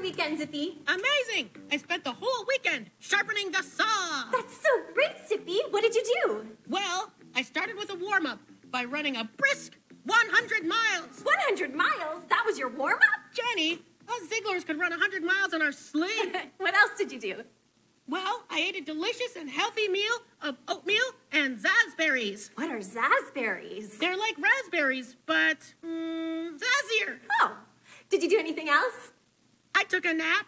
your weekend, Zippy? Amazing! I spent the whole weekend sharpening the saw. That's so great, Zippy. What did you do? Well, I started with a warm up by running a brisk 100 miles. 100 miles? That was your warm up? Jenny, us Zigglers could run 100 miles on our sleep. what else did you do? Well, I ate a delicious and healthy meal of oatmeal and zazzberries. What are zazzberries? They're like raspberries, but mm, zazzier. Oh, did you do anything else? I took a nap.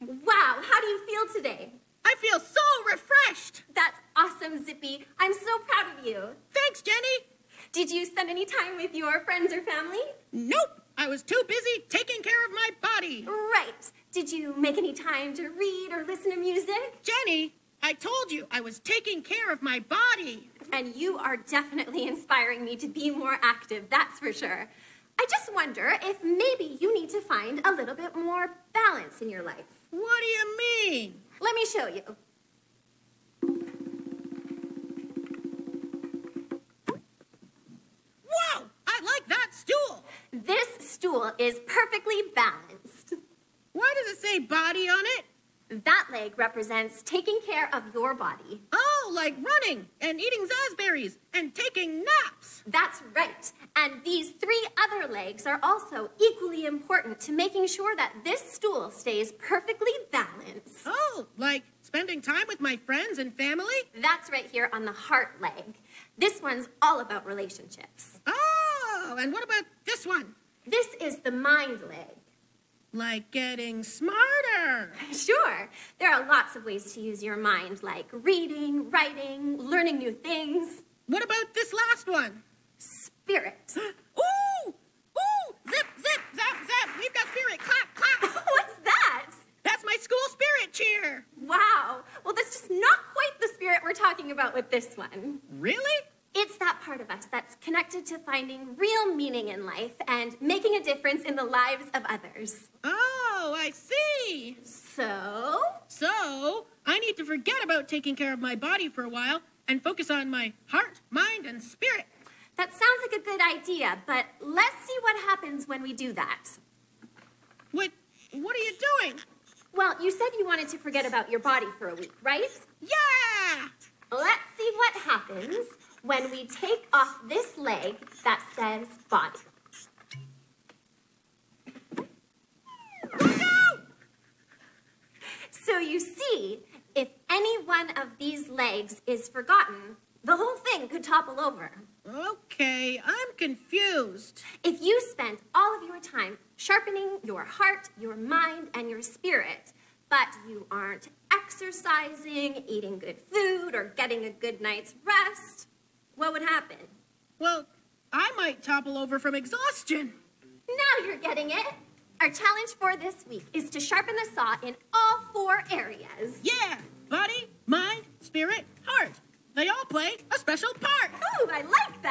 Wow, how do you feel today? I feel so refreshed. That's awesome, Zippy. I'm so proud of you. Thanks, Jenny. Did you spend any time with your friends or family? Nope. I was too busy taking care of my body. Right. Did you make any time to read or listen to music? Jenny, I told you I was taking care of my body. And you are definitely inspiring me to be more active, that's for sure. I just wonder if maybe you need to find a little bit more balance in your life. What do you mean? Let me show you. Whoa! I like that stool. This stool is perfectly balanced. Why does it say body on it? That leg represents taking care of your body. Oh, like running and eating zazzberries and taking naps. That's right. And these three other legs are also equally important to making sure that this stool stays perfectly balanced. Oh, like spending time with my friends and family? That's right here on the heart leg. This one's all about relationships. Oh, and what about this one? This is the mind leg. Like getting smarter. Sure. There are lots of ways to use your mind, like reading, writing, learning new things. What about this last one? Spirit. ooh! Ooh! Zip, zip, zap, zap. We've got spirit. Clap, clap. What's that? That's my school spirit cheer. Wow. Well, that's just not quite the spirit we're talking about with this one. Really? It's that part of us that's connected to finding real meaning in life and making a difference in the lives of others. Oh, I see. So? So, I need to forget about taking care of my body for a while and focus on my heart, mind, and spirit. That sounds like a good idea, but let's see what happens when we do that. What, what are you doing? Well, you said you wanted to forget about your body for a week, right? Yeah! Let's see what happens when we take off this leg that says body. So you see, if any one of these legs is forgotten, the whole thing could topple over. Okay, I'm confused. If you spent all of your time sharpening your heart, your mind, and your spirit, but you aren't exercising, eating good food, or getting a good night's rest, what would happen? Well, I might topple over from exhaustion. Now you're getting it. Our challenge for this week is to sharpen the saw in all four areas. Yeah, body, mind, spirit. They all play a special part. Ooh, I like